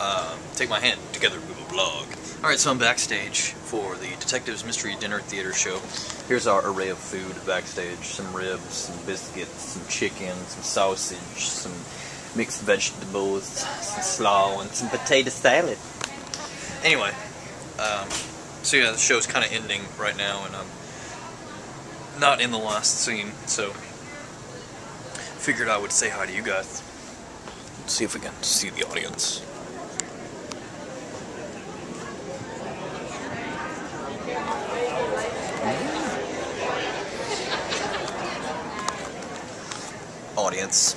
uh, take my hand. Together we will vlog. Alright, so I'm backstage for the Detectives Mystery Dinner Theater show. Here's our array of food backstage. Some ribs, some biscuits, some chicken, some sausage, some mixed vegetables, some slaw, and some potato salad. Anyway, um, so yeah, the show's kind of ending right now, and I'm not in the last scene, so figured I would say hi to you guys. See if we can see the audience. Audience.